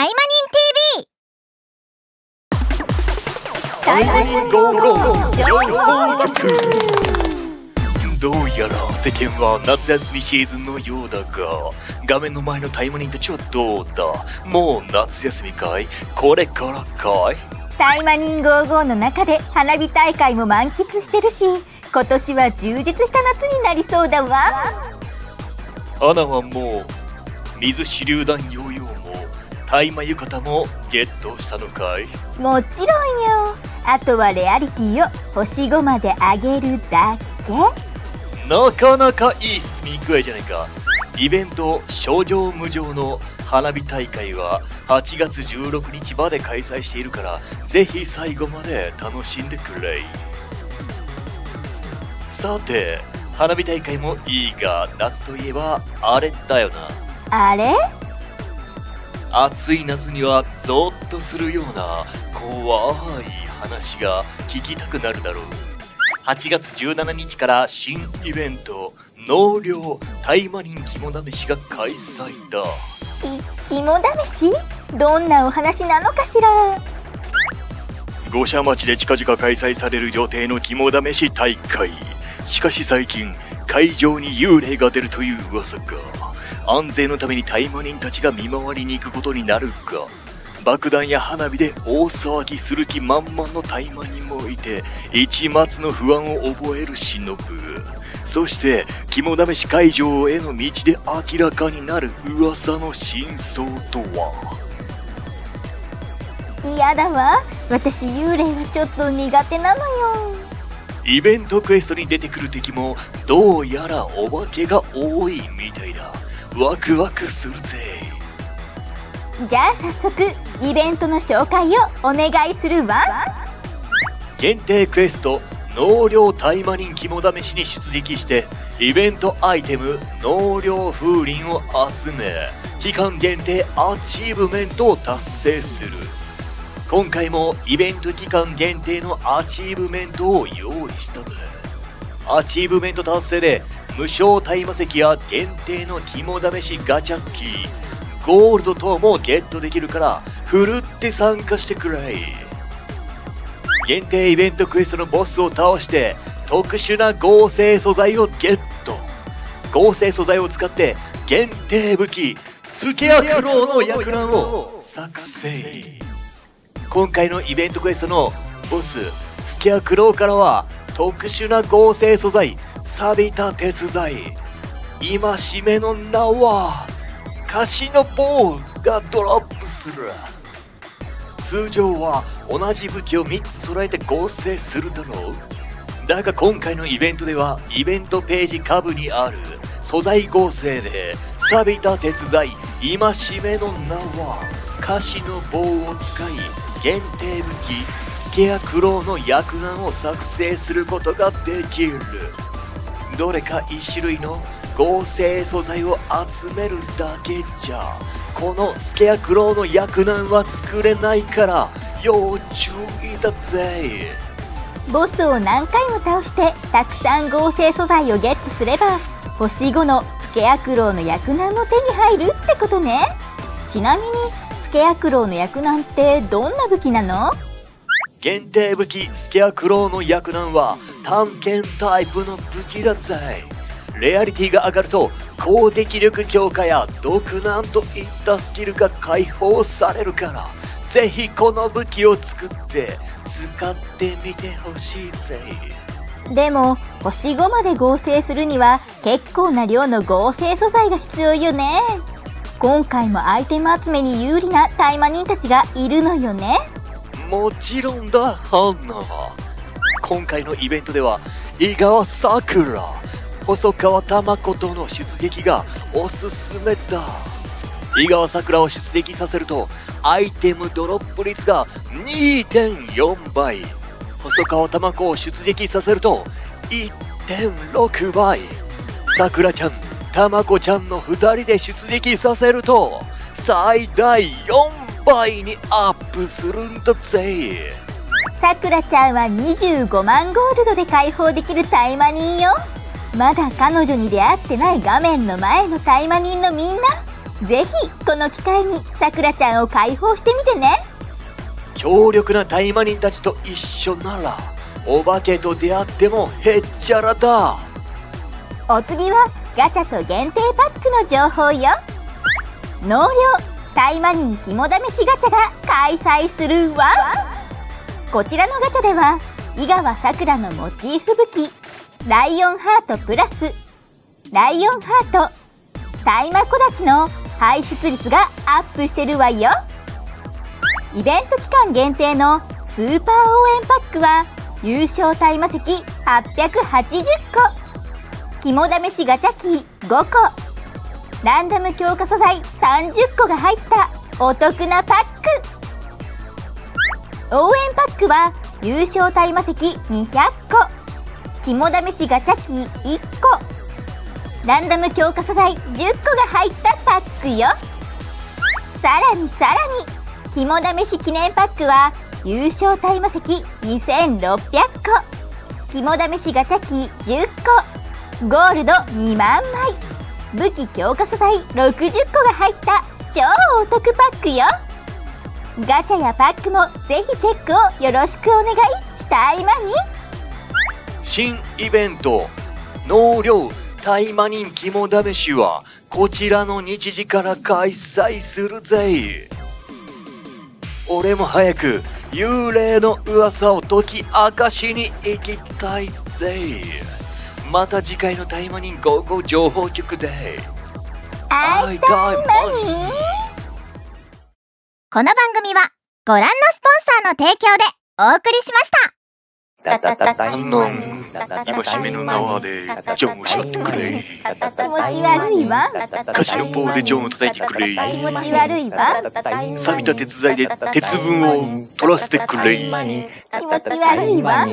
タイマニン TV どうやら世間は夏休みシーズンのようだが。画面の前のタイマニンたちはどうだ？もう夏休みかい？これからかい？タイマニンゴーゴーの中で花火大会も満喫してるし今年は充実した夏になりそうだわ。アナはもう水手榴弾ヨーヨーも大麻浴衣もゲットしたのかい？もちろんよ。あとはレアリティを星5まで上げるだけ。なかなかいい進み具合じゃないか。イベント少量無料の花火大会は8月16日まで開催しているからぜひ最後まで楽しんでくれさて花火大会もいいが夏といえばあれだよな。あれ？暑い夏にはゾッとするような怖い話が聞きたくなるだろう。8月17日から新イベント納涼大麻人肝試しが開催だ。き肝試し？どんなお話なのかしら？五社町で近々開催される予定の肝試し大会。しかし最近会場に幽霊が出るという噂が安全のために大麻人たちが見回りに行くことになるが爆弾や花火で大騒ぎする気満々の大麻人もいて一抹の不安を覚える忍そして肝試し会場への道で明らかになる噂の真相とは？嫌だわ。私幽霊はちょっと苦手なのよ。イベントクエストに出てくる敵もどうやらお化けが多いみたいだワクワクするぜ。じゃあ早速イベントの紹介をお願いするわ。限定クエスト納涼大麻人肝試しに出撃してイベントアイテム納涼風鈴を集め期間限定アチーブメントを達成する。今回もイベント期間限定のアチーブメントを用意したぜ。アチーブメント達成で無償大麻石や限定の肝試しガチャキー。ゴールド等もゲットできるからふるって参加してくれ。限定イベントクエストのボスを倒して特殊な合成素材をゲット。合成素材を使って限定武器スケアクロウの役乱を作成。今回のイベントクエストのボススケアクロウからは特殊な合成素材錆びた鉄材今しめの名はカシノボーがドロップする。通常は同じ武器を3つ揃えて合成するだろう。だが今回のイベントではイベントページ下部にある素材合成で錆びた鉄材今しめの名はカシの棒を使い限定武器スケアクロウの薬難を作成することができる。どれか1種類の合成素材を集めるだけじゃこのスケアクロウの薬難は作れないから要注意だぜ。ボスを何回も倒してたくさん合成素材をゲットすれば星5のスケアクロウの薬難も手に入るってことね。ちなみにスケアクロウの薬難ってどんな武器なの？限定武器スケアクロウの薬難は探検タイプの武器だぜ。レアリティが上がると攻撃力強化や毒難といったスキルが解放されるからぜひこの武器を作って使ってみてほしいぜ。でも星5まで合成するには結構な量の合成素材が必要よね。今回もアイテム集めに有利なタイマ人たちがいるのよね。もちろんだハンナ今回のイベントでは井川さくら細川玉子との出撃がおすすめだ。井川さくらを出撃させるとアイテムドロップ率が2.4倍。細川玉子を出撃させると1.6倍さくらちゃん玉子ちゃんの2人で出撃させると最大4倍にアップするんだぜ。さくらちゃんは25万ゴールドで解放できるタイマ人よ。まだ彼女に出会ってない画面の前のタイマ人のみんなぜひこの機会にさくらちゃんを解放してみてね。強力な大魔人たちと一緒ならお化けと出会ってもへっちゃらだ。お次はガチャと限定パックの情報よ。納涼大魔人肝試しガチャが開催するわこちらのガチャでは井川さくらのモチーフ武器ライオンハートプラスライオンハート大魔小立ちの排出率がアップしてるわよ。イベント期間限定のスーパー応援パックは優勝大魔石880個。肝試しガチャキー5個。ランダム強化素材30個が入ったお得なパック。応援パックは優勝大魔石200個肝試しガチャキー1個ランダム強化素材10個が入ったパックよ。さらにさらに肝試し記念パックは優勝大魔石2600個肝試しガチャキー10個ゴールド2万枚武器強化素材60個が入った超お得パックよ。ガチャやパックもぜひチェックをよろしくお願いしたいまに。新イベント納涼大魔人肝試しはこちらの日時から開催するぜ。俺も早く幽霊の噂を解き明かしに行きたいぜ。また次回の大魔人ゴーゴー情報局で。会いたいまにこの番組はご覧のスポンサーの提供でお送りしました。あんなん今締めの縄でジョンを縛ってくれ。気持ち悪いわ。歌詞の棒でジョンを叩いてくれ。気持ち悪いわ。錆びた鉄材で鉄分を取らせてくれ。気持ち悪いわ